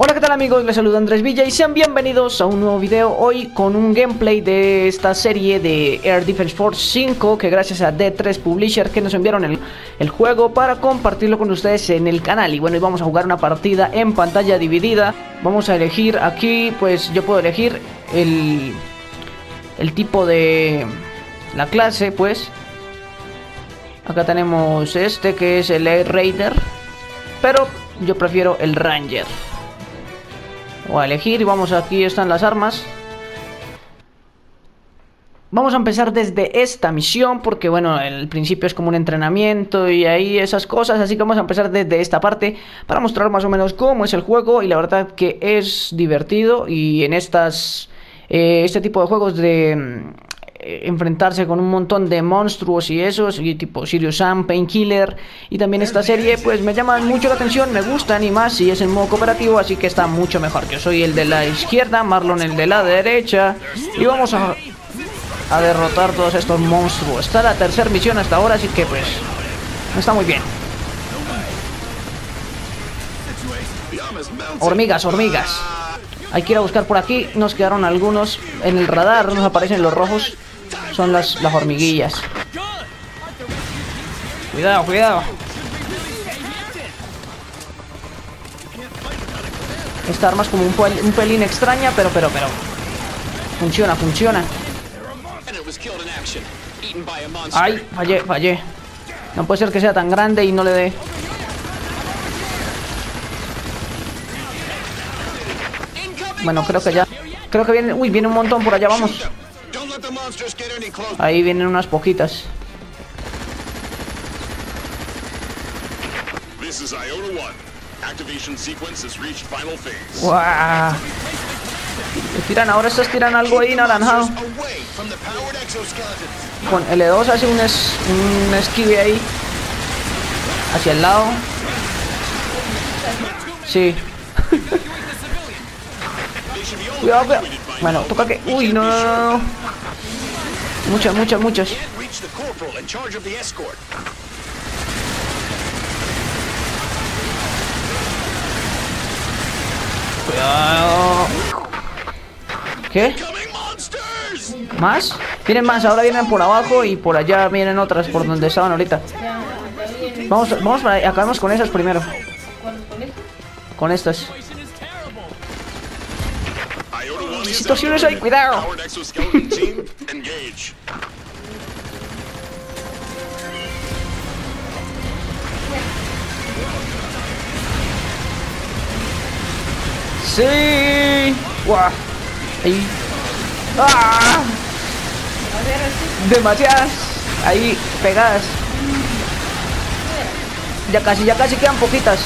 Hola qué tal amigos, les saluda Andrés Villa y sean bienvenidos a un nuevo video. Hoy con un gameplay de esta serie de Air Defense Force 5 que gracias a D3 Publisher que nos enviaron el, juego para compartirlo con ustedes en el canal. Y bueno, hoy vamos a jugar una partida en pantalla dividida. Vamos a elegir aquí, pues yo puedo elegir el, el tipo de la clase pues. Acá tenemos este que es el Air Raider pero yo prefiero el Ranger o a elegir y vamos aquí están las armas. Vamos a empezar desde esta misión porque bueno, el principio es como un entrenamiento y ahí esas cosas, así que vamos a empezar desde esta parte para mostrar más o menos cómo es el juego y la verdad que es divertido y en estas eh, este tipo de juegos de enfrentarse con un montón de monstruos y esos, y tipo Sirius Sam, Painkiller, y también esta serie, pues me llaman mucho la atención, me gustan y más si es en modo cooperativo, así que está mucho mejor. Yo soy el de la izquierda, Marlon el de la derecha, y vamos a, a derrotar todos estos monstruos. Está la tercera misión hasta ahora, así que pues está muy bien. Hormigas, hormigas. Hay que ir a buscar por aquí. Nos quedaron algunos en el radar. Nos aparecen los rojos son las, las hormiguillas. Cuidado, cuidado. Esta arma es como un, un pelín extraña, pero, pero, pero. Funciona, funciona. Ay, fallé, fallé. No puede ser que sea tan grande y no le dé. Bueno, creo que ya. Creo que viene. Uy, viene un montón por allá, vamos. Ahí vienen unas poquitas. ¡Wow! tiran ahora estos tiran algo ahí naranjado. Con L2 hace un, es, un esquive ahí. Hacia el lado. Sí. Cuidado, cuidado. Bueno, toca que... Uy, no, no, no. Muchas, muchas, muchas. Cuidado. ¿Qué? ¿Más? Vienen más, ahora vienen por abajo y por allá vienen otras por donde estaban ahorita. Vamos, vamos para acabamos con esas primero. Con estas. Situaciones hay, cuidado. Sí. Guau. Ahí. ¡Ah! Demasiadas. Ahí pegadas. Ya casi, ya casi quedan poquitas.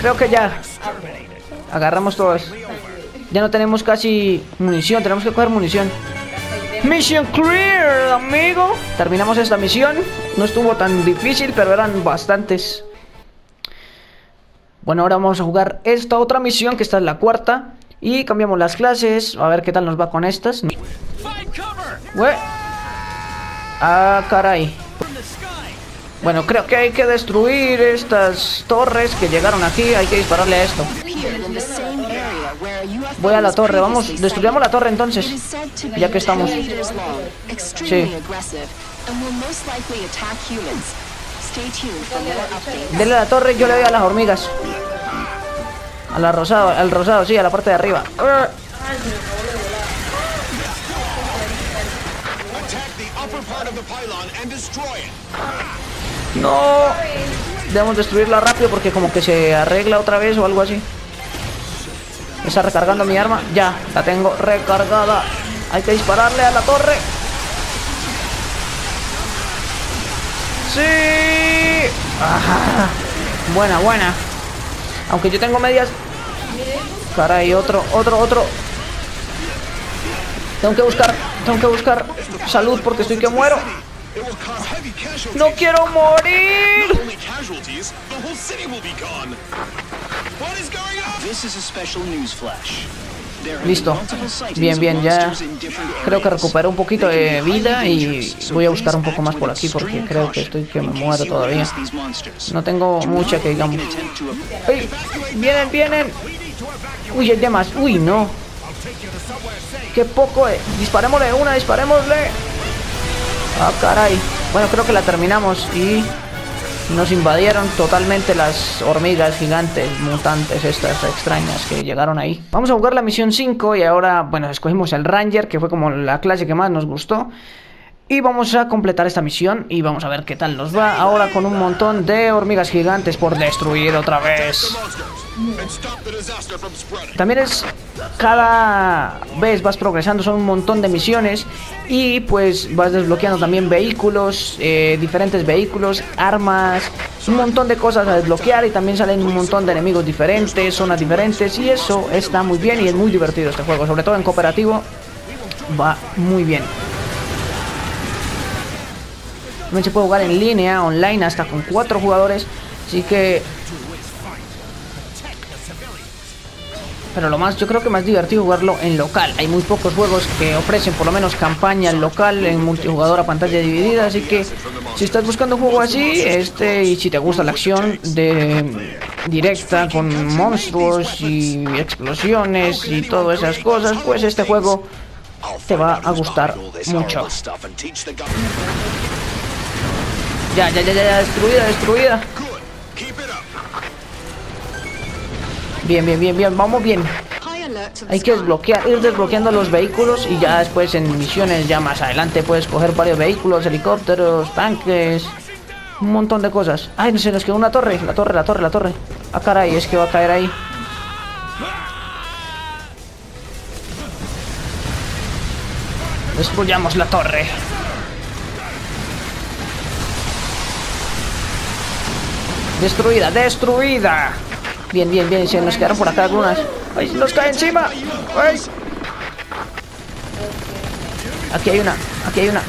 Creo que ya. Agarramos todas. Ya no tenemos casi munición, tenemos que coger munición. Mission clear, amigo. Terminamos esta misión. No estuvo tan difícil, pero eran bastantes. Bueno, ahora vamos a jugar esta otra misión, que esta es la cuarta. Y cambiamos las clases. A ver qué tal nos va con estas. Ah, caray. Bueno, creo que hay que destruir estas torres que llegaron aquí. Hay que dispararle a esto. Voy a la torre, vamos, destruyamos la torre entonces. Ya que estamos. Sí. Dele a la torre, yo le doy a las hormigas. A la rosado, al rosado, sí, a la parte de arriba. No. Debemos destruirla rápido porque como que se arregla otra vez o algo así. Está recargando mi arma. Ya, la tengo recargada. Hay que dispararle a la torre. ¡Sí! Buena, buena. Aunque yo tengo medias... Caray, otro, otro, otro. Tengo que buscar, tengo que buscar salud porque estoy que muero. ¡No quiero morir! This is a special news flash. Listo. Bien, bien, ya creo que recuperé un poquito de vida y voy a buscar un poco más por aquí porque creo que estoy que me muero todavía. No tengo mucha que digamos. ¡Vienen, vienen! Uy, hay demás. Uy, no. Qué poco. Eh. Disparémosle una, disparémosle. Ah, caray. Bueno, creo que la terminamos y nos invadieron totalmente las hormigas gigantes, mutantes estas extrañas que llegaron ahí. Vamos a jugar la misión 5 y ahora, bueno, escogimos el Ranger, que fue como la clase que más nos gustó. Y vamos a completar esta misión y vamos a ver qué tal nos va ahora con un montón de hormigas gigantes por destruir otra vez. También es cada vez vas progresando, son un montón de misiones y pues vas desbloqueando también vehículos, eh, diferentes vehículos, armas, un montón de cosas a desbloquear y también salen un montón de enemigos diferentes, zonas diferentes y eso está muy bien y es muy divertido este juego, sobre todo en cooperativo va muy bien. También se puede jugar en línea, online, hasta con cuatro jugadores. Así que... Pero lo más, yo creo que más divertido jugarlo en local. Hay muy pocos juegos que ofrecen por lo menos campaña en local, en multijugador a pantalla dividida. Así que si estás buscando un juego así, este, y si te gusta la acción de directa con monstruos y explosiones y todas esas cosas, pues este juego te va a gustar mucho. Ya, ya, ya, ya, destruida, destruida. Bien, bien, bien, bien, vamos bien. Hay que desbloquear, ir desbloqueando los vehículos y ya después en misiones ya más adelante puedes coger varios vehículos, helicópteros, tanques, un montón de cosas. Ay, se nos quedó una torre, la torre, la torre, la torre. Ah, caray, es que va a caer ahí. Destruyamos la torre. Destruida, destruida. Bien, bien, bien. Se nos quedaron por acá algunas. ¡Ay, nos cae encima! ¡Ay! Aquí hay una, aquí hay una.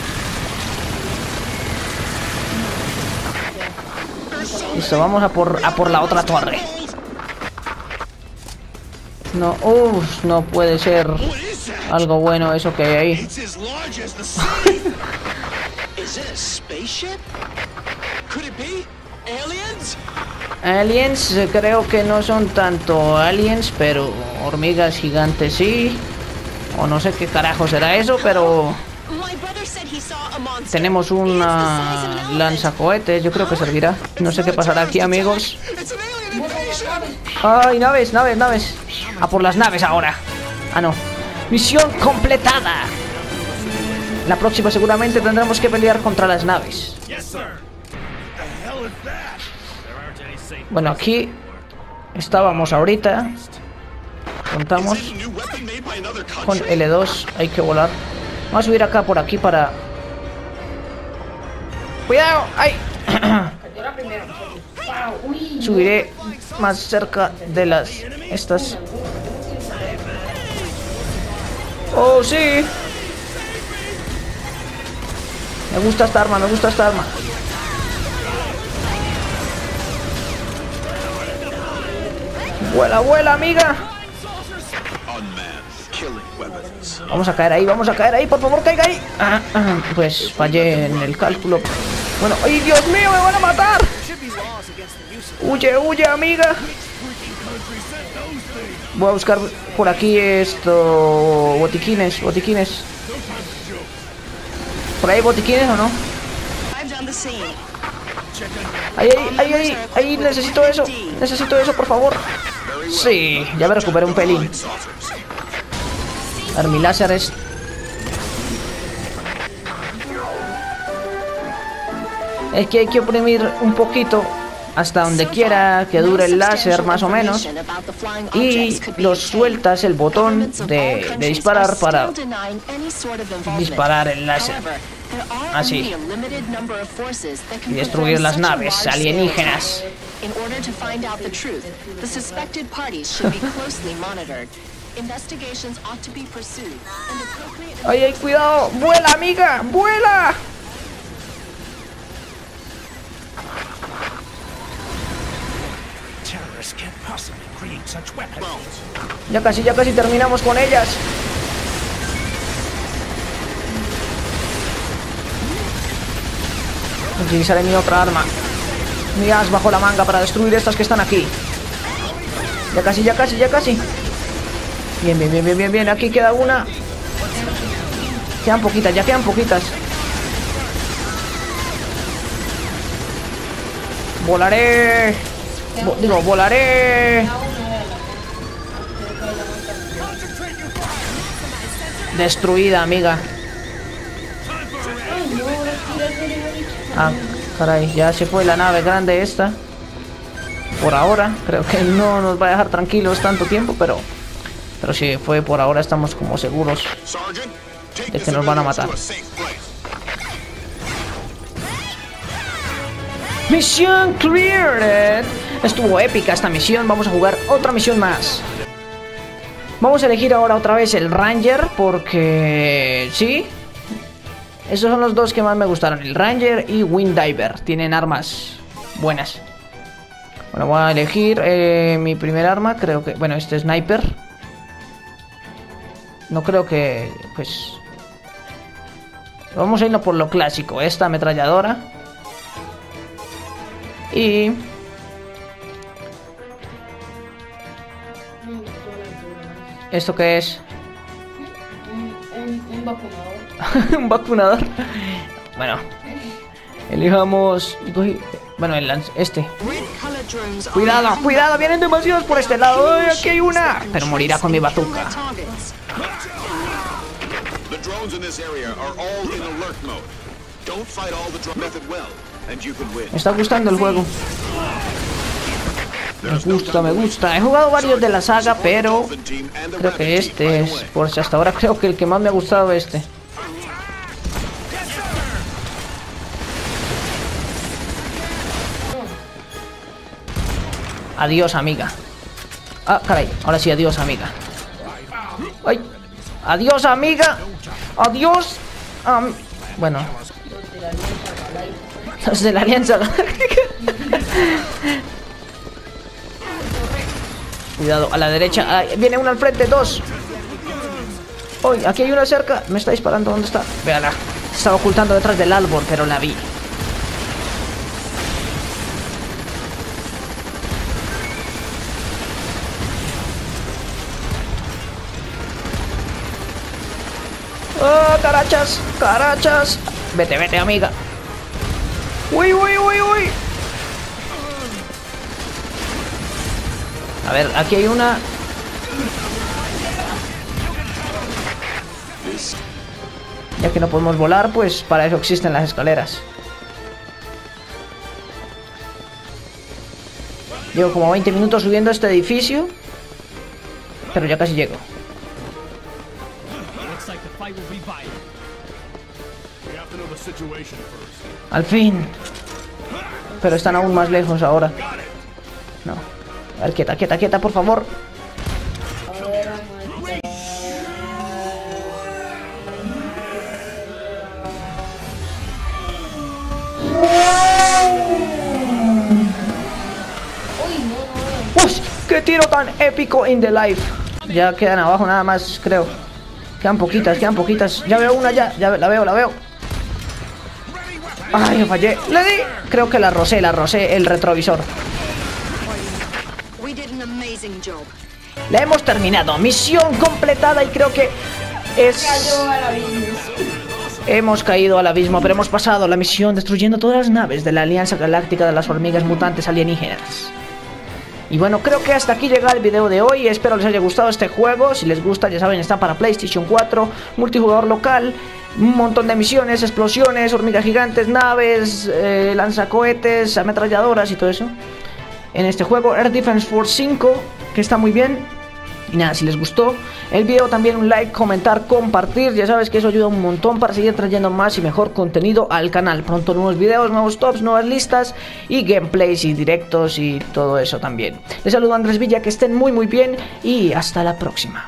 Listo, vamos a por, a por la otra torre. No, uff, no puede ser algo bueno eso que hay ahí. Aliens creo que no son tanto aliens, pero hormigas gigantes sí. O no sé qué carajo será eso, pero tenemos una lanzacohetes, yo creo que servirá. No sé qué pasará aquí, amigos. ¡Ay, naves, naves, naves! A por las naves ahora. Ah, no. Misión completada. La próxima seguramente tendremos que pelear contra las naves. Bueno, aquí estábamos ahorita. Contamos con L2. Hay que volar. Vamos a subir acá por aquí para... ¡Cuidado! ¡Ay! Subiré más cerca de las... Estas... ¡Oh, sí! Me gusta esta arma, me gusta esta arma. Vuela, vuela, amiga. Vamos a caer ahí, vamos a caer ahí, por favor, caiga ahí. Ah, ah, pues fallé en el cálculo. Bueno, ¡ay, Dios mío, me van a matar! Huye, huye, amiga. Voy a buscar por aquí esto... Botiquines, botiquines. ¿Por ahí botiquines o no? Ahí, ahí, ahí, ahí, ahí, necesito eso. Necesito eso, por favor. Sí, ya me recuperé un pelín. láser es... Es que hay que oprimir un poquito hasta donde quiera que dure el láser más o menos y lo sueltas el botón de, de disparar para disparar el láser así y destruir las naves alienígenas ¡Ay, ay, cuidado! ¡Vuela, amiga! ¡Vuela! Ya casi, ya casi terminamos con ellas. Utilizaré mi otra arma. Mi as bajo la manga para destruir estas que están aquí. Ya casi, ya casi, ya casi. Bien, bien, bien, bien, bien, bien. Aquí queda una. Quedan poquitas, ya quedan poquitas. Volaré. digo, volaré. Destruida, amiga. Ah, caray, ya se fue la nave grande esta. Por ahora, creo que no nos va a dejar tranquilos tanto tiempo, pero... Pero si fue por ahora estamos como seguros de que nos van a matar. Misión cleared. Estuvo épica esta misión. Vamos a jugar otra misión más. Vamos a elegir ahora otra vez el Ranger porque... Sí. Esos son los dos que más me gustaron. El Ranger y Windiver. Tienen armas buenas. Bueno, voy a elegir eh, mi primer arma. Creo que... Bueno, este Sniper. No creo que... Pues... Vamos a irnos por lo clásico. Esta ametralladora. Y... ¿Esto qué es? Un, un. Un vacunador. Bueno. Elijamos... Bueno, el este. Cuidado, cuidado, vienen demasiados por este lado. ¡Ay, aquí hay una! Pero morirá con mi bazooka. Me está gustando el juego. Me gusta, me gusta. He jugado varios de la saga, pero creo que este es, por si hasta ahora creo que el que más me ha gustado este. Adiós, amiga. Ah, caray. Ahora sí, adiós, amiga. Ay. Adiós, amiga. Adiós. bueno. Los de la Alianza. Cuidado, a la derecha. viene uno al frente, dos. Uy, aquí hay una cerca. Me está disparando. ¿Dónde está? Véala. estaba ocultando detrás del árbol, pero la vi. ¡Oh, carachas! ¡Carachas! Vete, vete, amiga. ¡Uy, uy, uy, uy! A ver, aquí hay una... Ya que no podemos volar, pues para eso existen las escaleras. Llevo como 20 minutos subiendo este edificio. Pero ya casi llego. Al fin. Pero están aún más lejos ahora. No. A ver, quieta, quieta, quieta, por favor. ¡Qué tiro tan épico in the life! Ya quedan abajo nada más, creo. Quedan poquitas, quedan poquitas. Ya veo una ya, ya la veo, la veo. Ay, fallé. Le di. Creo que la rosé, la rosé el retrovisor. La hemos terminado. Misión completada y creo que es... Hemos caído al abismo, pero hemos pasado la misión destruyendo todas las naves de la Alianza Galáctica de las Hormigas Mutantes Alienígenas. Y bueno, creo que hasta aquí llega el video de hoy. Espero les haya gustado este juego. Si les gusta, ya saben, está para PlayStation 4, multijugador local, un montón de misiones, explosiones, hormigas gigantes, naves, eh, lanzacohetes, ametralladoras y todo eso. En este juego, Air Defense Force 5, que está muy bien. Y nada, si les gustó el video, también un like, comentar, compartir. Ya sabes que eso ayuda un montón para seguir trayendo más y mejor contenido al canal. Pronto nuevos videos, nuevos tops, nuevas listas y gameplays y directos y todo eso también. Les saludo a Andrés Villa, que estén muy muy bien y hasta la próxima.